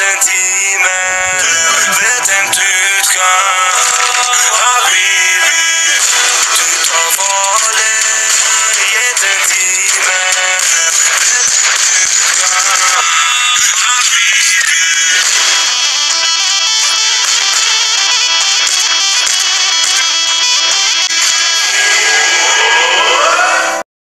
sentiment